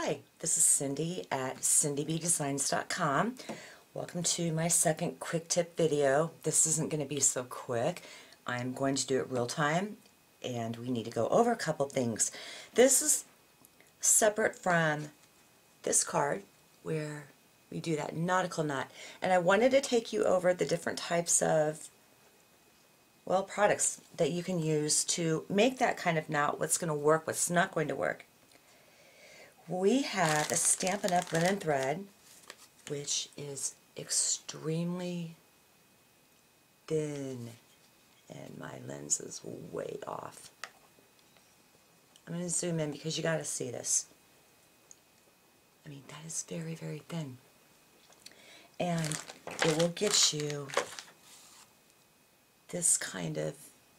Hi, this is Cindy at cindybdesigns.com. Welcome to my second quick tip video. This isn't going to be so quick. I'm going to do it real time and we need to go over a couple things. This is separate from this card where we do that nautical knot and I wanted to take you over the different types of well products that you can use to make that kind of knot, what's going to work, what's not going to work we have a Stampin' Up! linen thread, which is extremely thin, and my lens is way off. I'm going to zoom in because you got to see this. I mean, that is very, very thin. And it will get you this kind of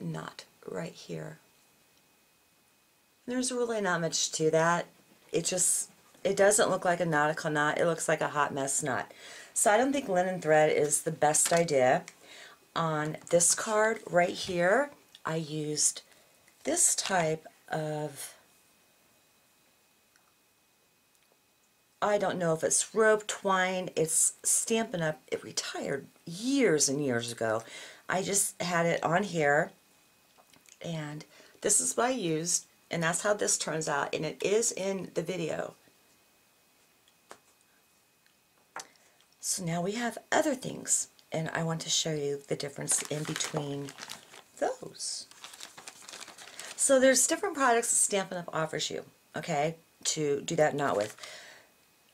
knot right here. There's really not much to that it just, it doesn't look like a nautical knot. It looks like a hot mess knot. So I don't think linen thread is the best idea. On this card right here, I used this type of, I don't know if it's rope twine, it's Stampin' Up, it retired years and years ago. I just had it on here, and this is what I used and that's how this turns out and it is in the video. So now we have other things and I want to show you the difference in between those. So there's different products that Stampin' Up! offers you okay to do that knot with.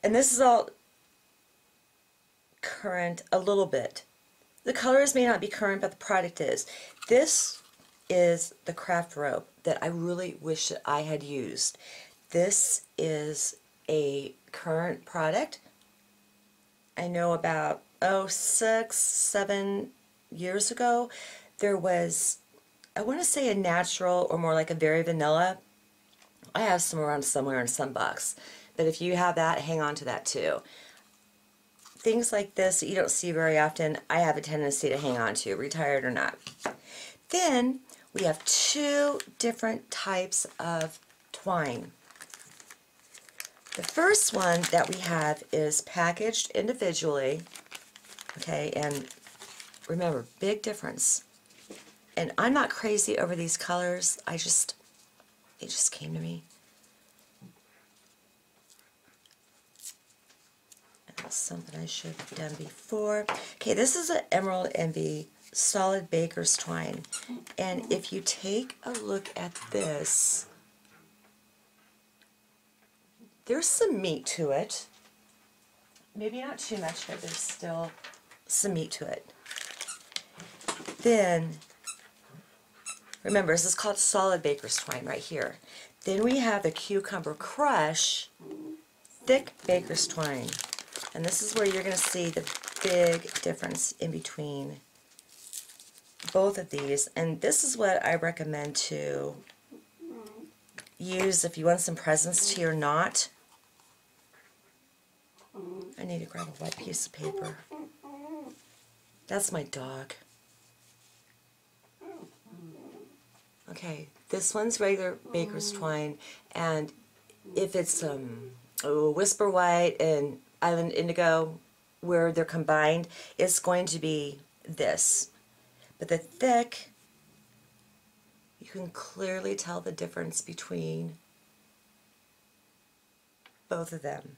And this is all current a little bit. The colors may not be current but the product is. This is the Kraft rope that I really wish that I had used. This is a current product. I know about, oh, six, seven years ago, there was, I want to say a natural or more like a very vanilla. I have some around somewhere in some box. But if you have that, hang on to that too. Things like this that you don't see very often, I have a tendency to hang on to, retired or not. Then we have two different types of twine. The first one that we have is packaged individually, okay, and remember, big difference. And I'm not crazy over these colors, I just, it just came to me. Something I should have done before. Okay, this is an Emerald Envy solid baker's twine. And if you take a look at this, there's some meat to it. Maybe not too much, but there's still some meat to it. Then, remember, this is called solid baker's twine right here. Then we have the Cucumber Crush thick baker's twine. And this is where you're going to see the big difference in between both of these and this is what I recommend to use if you want some presence to your knot. I need to grab a white piece of paper. That's my dog. Okay, this one's regular baker's twine and if it's um, Whisper White and Island Indigo where they're combined, it's going to be this. But the thick, you can clearly tell the difference between both of them.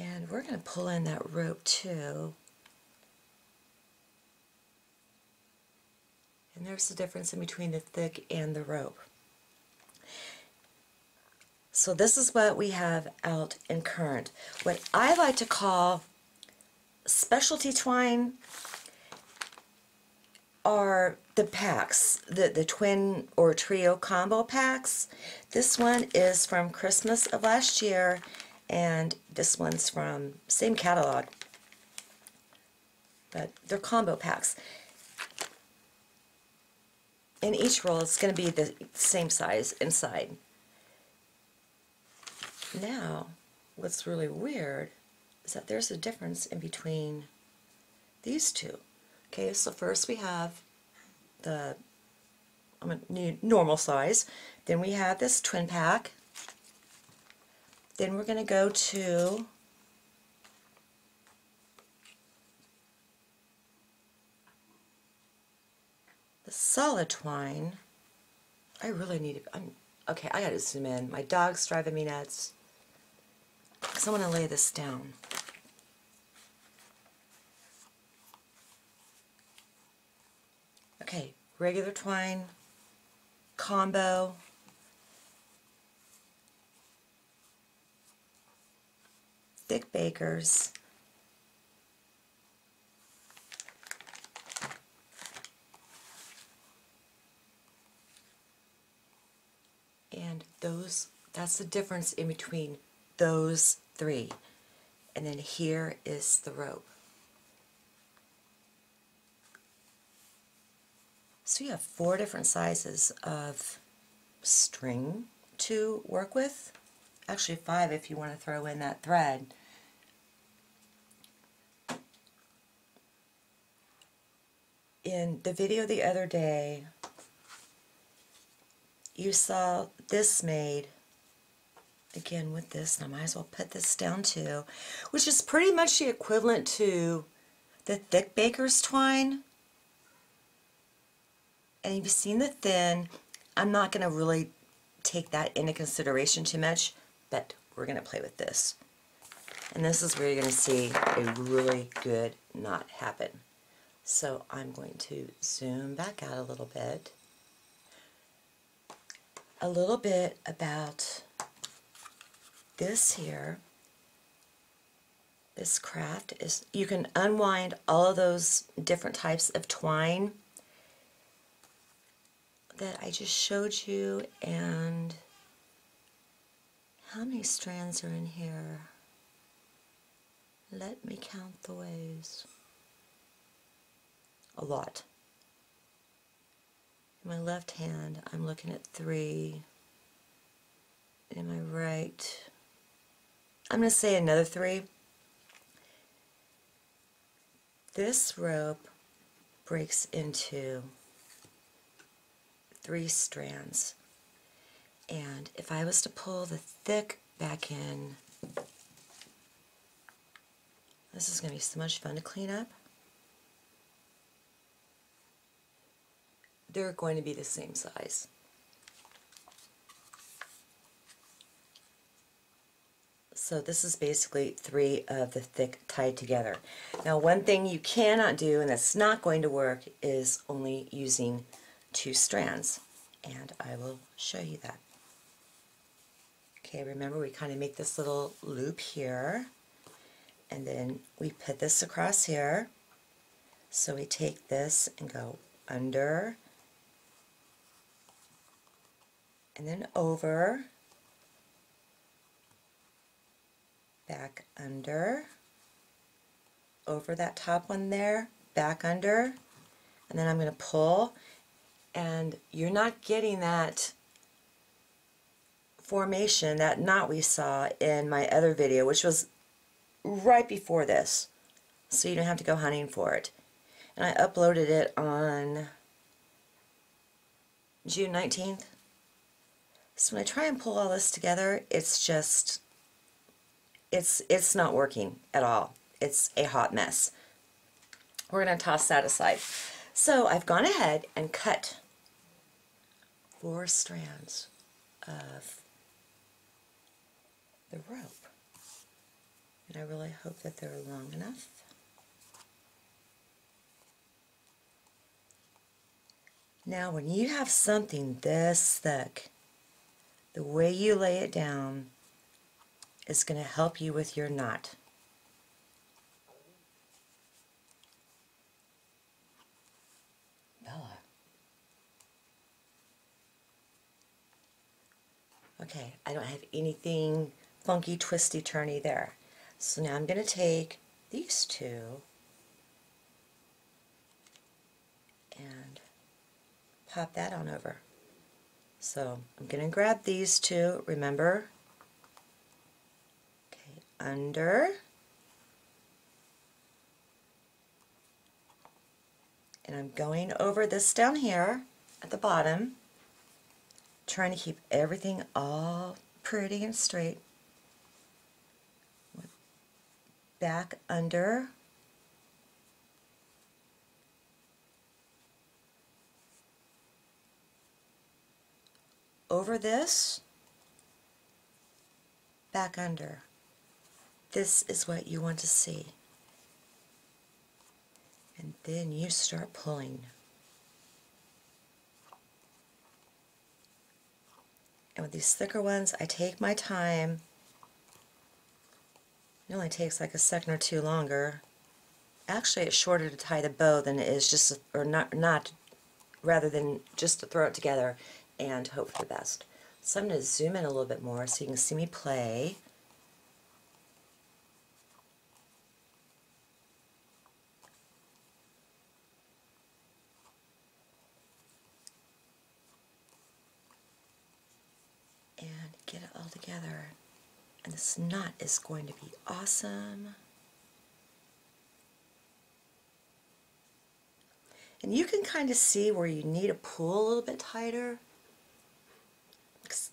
And we're going to pull in that rope too. And there's the difference in between the thick and the rope. So this is what we have out in current. What I like to call specialty twine are the packs, the, the twin or trio combo packs. This one is from Christmas of last year, and this one's from same catalog, but they're combo packs. In each roll, it's going to be the same size inside. Now, what's really weird is that there's a difference in between these two. Okay, so first we have the normal size. Then we have this twin pack. Then we're going to go to the solid twine. I really need to, I'm, okay, I gotta zoom in. My dog's driving me nuts. Because I want to lay this down. Okay, regular twine, combo, thick bakers, and those, that's the difference in between those three. And then here is the rope. So you have four different sizes of string to work with. Actually five if you want to throw in that thread. In the video the other day, you saw this made again with this, and I might as well put this down too, which is pretty much the equivalent to the thick baker's twine. And you've seen the thin. I'm not going to really take that into consideration too much, but we're going to play with this. And this is where you're going to see a really good knot happen. So I'm going to zoom back out a little bit. A little bit about this here, this craft is, you can unwind all of those different types of twine that I just showed you and how many strands are in here? Let me count the ways. A lot. In my left hand, I'm looking at three. In my right, I'm going to say another three. This rope breaks into three strands. And if I was to pull the thick back in, this is going to be so much fun to clean up. They're going to be the same size. So this is basically three of the thick tied together. Now one thing you cannot do, and that's not going to work, is only using two strands. And I will show you that. Okay, remember we kind of make this little loop here, and then we put this across here. So we take this and go under, and then over, back under, over that top one there, back under, and then I'm going to pull, and you're not getting that formation, that knot we saw in my other video, which was right before this, so you don't have to go hunting for it. And I uploaded it on June 19th. So when I try and pull all this together, it's just it's, it's not working at all. It's a hot mess. We're going to toss that aside. So I've gone ahead and cut four strands of the rope. And I really hope that they're long enough. Now when you have something this thick, the way you lay it down is going to help you with your knot. Okay, I don't have anything funky, twisty, turny there. So now I'm going to take these two and pop that on over. So I'm going to grab these two, remember okay, under and I'm going over this down here at the bottom trying to keep everything all pretty and straight. Back under. Over this. Back under. This is what you want to see. And then you start pulling and with these thicker ones I take my time it only takes like a second or two longer. Actually, it's shorter to tie the bow than it is just, or not, not, rather than just to throw it together and hope for the best. So I'm going to zoom in a little bit more so you can see me play. And get it all together. And this knot is going to be awesome. And you can kind of see where you need to pull a little bit tighter.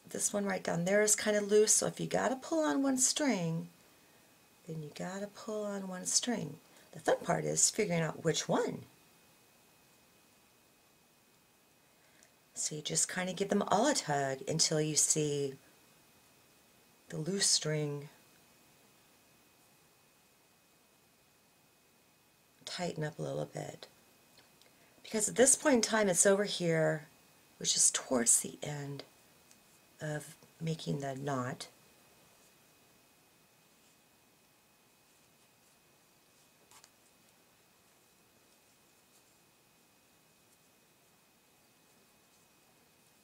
This one right down there is kind of loose, so if you got to pull on one string, then you got to pull on one string. The fun part is figuring out which one. So you just kind of give them all a tug until you see the loose string tighten up a little bit. Because at this point in time it's over here which is towards the end of making the knot.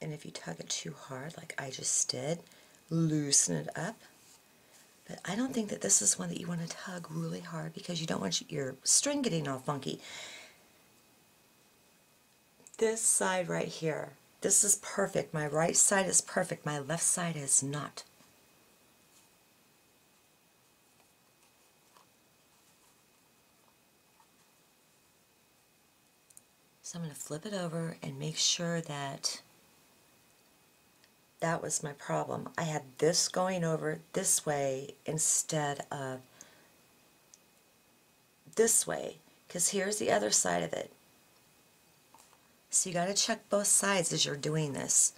And if you tug it too hard like I just did loosen it up. But I don't think that this is one that you want to tug really hard because you don't want your string getting all funky. This side right here, this is perfect. My right side is perfect. My left side is not. So I'm going to flip it over and make sure that that was my problem. I had this going over this way instead of this way because here's the other side of it. So you got to check both sides as you're doing this.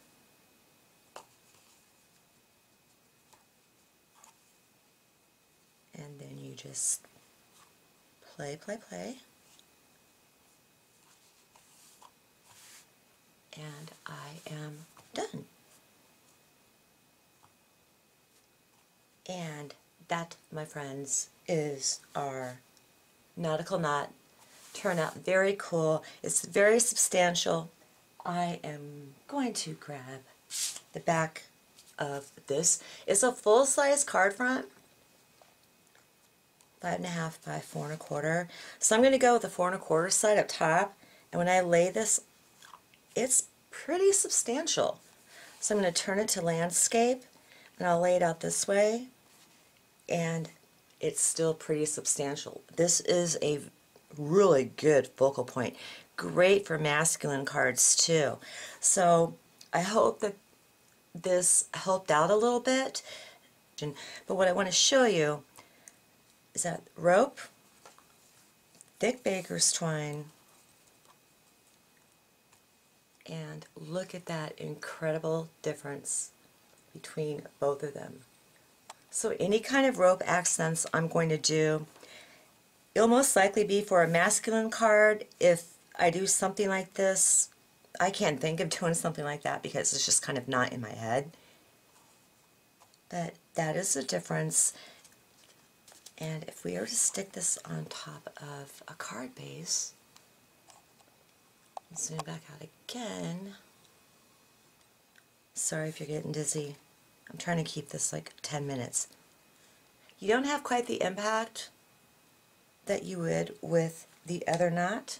And then you just play, play, play. And I am done. And that, my friends, is our nautical knot. Turn out very cool. It's very substantial. I am going to grab the back of this. It's a full-size card front, five and a half by four and a quarter. So I'm going to go with the four and a quarter side up top. And when I lay this, it's pretty substantial. So I'm going to turn it to landscape and I'll lay it out this way and it's still pretty substantial. This is a really good focal point. Great for masculine cards too. So I hope that this helped out a little bit. But what I want to show you is that rope, thick baker's twine, and look at that incredible difference between both of them. So any kind of rope accents I'm going to do, it'll most likely be for a masculine card. If I do something like this, I can't think of doing something like that because it's just kind of not in my head. But that is the difference. And if we were to stick this on top of a card base, zoom back out again. Sorry if you're getting dizzy. I'm trying to keep this like 10 minutes. You don't have quite the impact that you would with the other knot,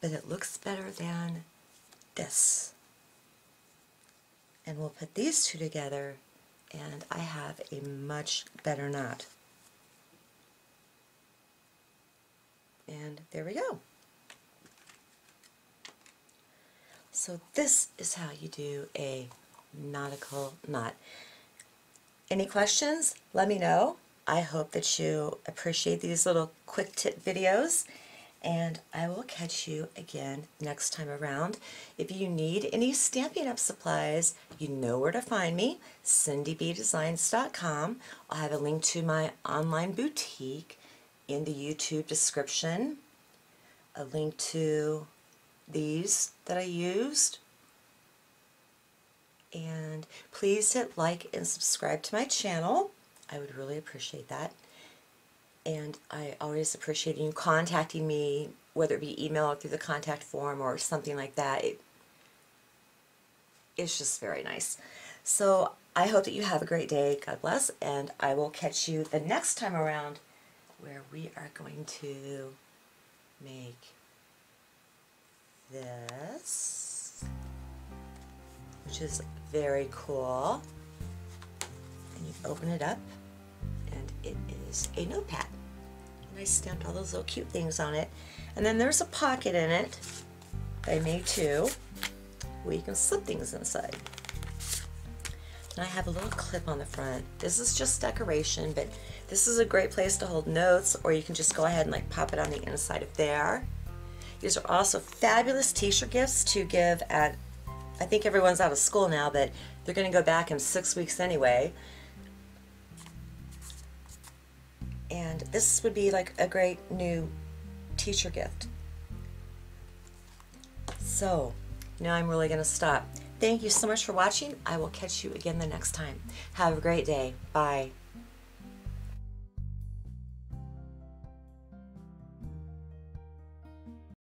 but it looks better than this. And we'll put these two together and I have a much better knot. And there we go. So this is how you do a nautical knot. Any questions? Let me know. I hope that you appreciate these little quick tip videos and I will catch you again next time around. If you need any Stampin' Up! supplies, you know where to find me, cindybdesigns.com. I'll have a link to my online boutique in the YouTube description, a link to these that I used, and please hit like and subscribe to my channel. I would really appreciate that and I always appreciate you contacting me, whether it be email or through the contact form or something like that. It, it's just very nice. So I hope that you have a great day. God bless, and I will catch you the next time around where we are going to make this, which is very cool. And you open it up, and it is a notepad. And I stamped all those little cute things on it. And then there's a pocket in it that I made too, where you can slip things inside. And I have a little clip on the front. This is just decoration, but this is a great place to hold notes, or you can just go ahead and like pop it on the inside of there. These are also fabulous t-shirt gifts to give at, I think everyone's out of school now, but they're going to go back in six weeks anyway. and this would be like a great new teacher gift. So now I'm really going to stop. Thank you so much for watching. I will catch you again the next time. Have a great day. Bye.